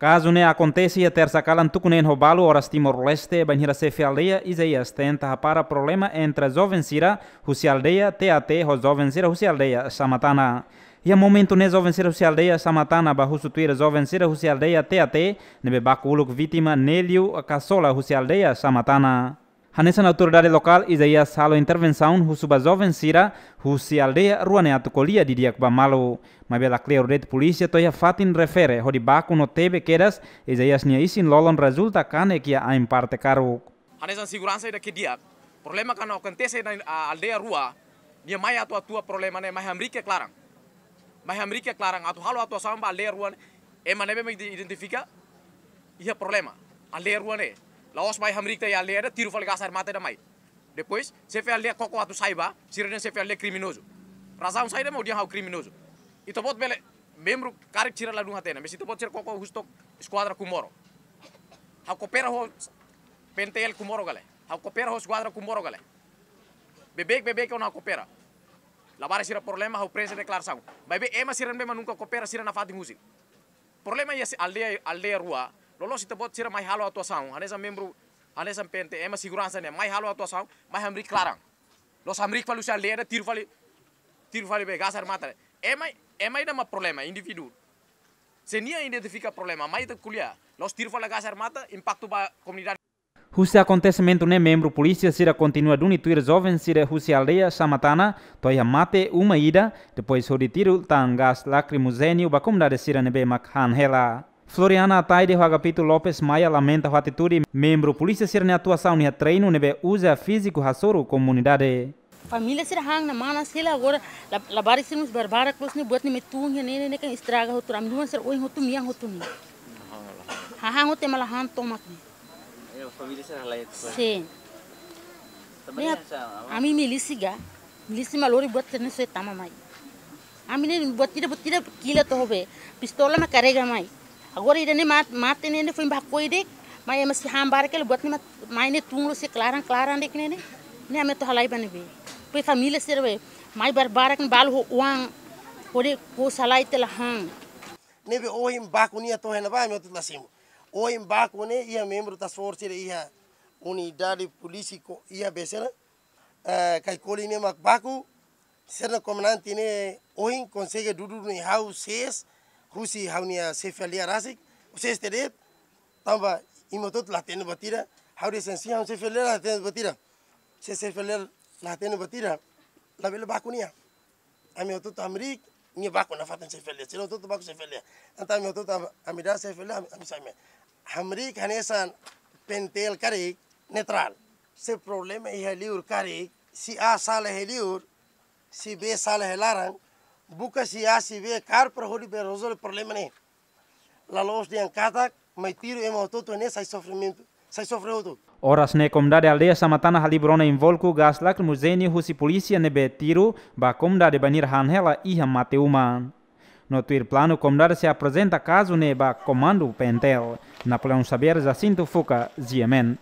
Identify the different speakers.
Speaker 1: Caso ne acontece a terça calan tucunen robalo horas Timor-Leste, banhira sefe aldeia, Isaías tenta para problema entre jovem sira, Russi aldeia, TAT, jovem sira, Russi aldeia, Samatana. E a momento ne jovem sira, Russi aldeia, Samatana, ba tuira jovem sira, Russi aldeia, TAT, nebe baku uluk vítima, Nélio, Casola, Russi aldeia, Samatana. Hanessa na autoridade local, Isaías salo intervenção, Husuba jovem sira, Russi aldeia, ruane atucolia di diak bamalo. Mabela clear de polícia, toia fatin refere, hodi baku no tebe quedas, Isaías nia isin lolon resulta kane kia aim parte caro.
Speaker 2: Hanessa segurança ida que dia, problema kan acontece na aldeia rua, dia mai atu atua problema ne mai hamrike clarang. Mai hamrike clarang atu halo atu samba aldeia rua, ema nebe me identifica, ia problema. Aldeia rua ne, laos mai hamrik ya aldeia da tiro fale gasar mata da mai. Depois, se fe aldeia koko atu saiba, sirene se fe aldeia criminoso. Razão saída mau dia hau criminoso. Itu bot bele membro karik tira la dunga tena, mesito bot ser koko hustok squadra kumoro. Hau kopera ho pentel kumoro gale. Hau kopera ho squadra kumoro gale. Bebek bebek ona kopera. Labara sira problema hau presa declaração. Bebe ema sira bema nunca kopera sira na fati musim. Problema ya aldeia aldeia rua, lolo sita bot sira mai halo atuação, hanesa membro hanesa pente ema segurança ne mai halo atuação, mai hamri clarang. Los hamri falu sa aldeia tiro fali tiro fali be gas armata. Ema ema ida ma problema individu. Se nia identifica problema, mai te kuliah. Los tiro fali gas armata impacto ba comunidade
Speaker 1: Husi acontecimento ne membro polícia sira continua duni tuir jovem sira husi aldeia Samatana, toia mate uma ida, depois o retiro tan gas lacrimogênio ba comunidade sira nebe makhan hela. Floriana Ataide Agapito Lopes Maia lamenta a atitude membro polícia sira ne atuação ne treino nebe usa físico hasoro comunidade.
Speaker 3: Família sira hang na mana sila agora labari sira mus barbara klus ne buat ne metunha ne ne kan estraga hotu am duan sira oi hotu miang hotu ni. Ha hang hotu malahan tomat ne.
Speaker 4: família será lá
Speaker 3: Sim. Né, ami milisi ga, milisi malori buat terne soe tama mai. Ami ne buat tidak buat tidak kila to hobe, pistola ma karega mai. Agora ida ni mat mat ini ni fim bakoi dek. Mai masih hambar ke buat ni mat mai ni tunggu si kelaran kelaran dek ni ni. Ni ame tu halai bani be. Pe family sir be. Mai barbarak ni bal ho uang. Kore ko salai tela hang.
Speaker 5: Nebe o him bakunia to hena ba me tu lasim. O him bakune ia membro tas force re ia. Unidade polícia ia besera. Kai kolini mak baku. Serna comandante ne ohin consegue dudu ni house rusi haunia sefalia rasik uses terep tamba imotot laten batira hauri sensi haun sefalia laten batira se sefalia laten batira la bel bakunia ami otot amrik ni bakuna fatan sefalia selo otot baku sefalia anta ami otot amida sefalia ami same hamrik hanesan pentel kare neutral. Se problema ihaliur kare si a sale heliur si b sale helaran buka si A si B kar para holi be resolve problema ne. La los de ankatak, mai tiro ema todo ne sai sofrimento, sai sofre outro.
Speaker 1: Horas ne comunidade aldeia Samatana halibrona involku gas lacrimogêneo husi polícia nebe tiro ba comunidade banir hanhela iha mateuman. No tuir plano, comunidade se apresenta caso neba comando pentel. Napoleão Saber, Jacinto Fuca, Ziemen.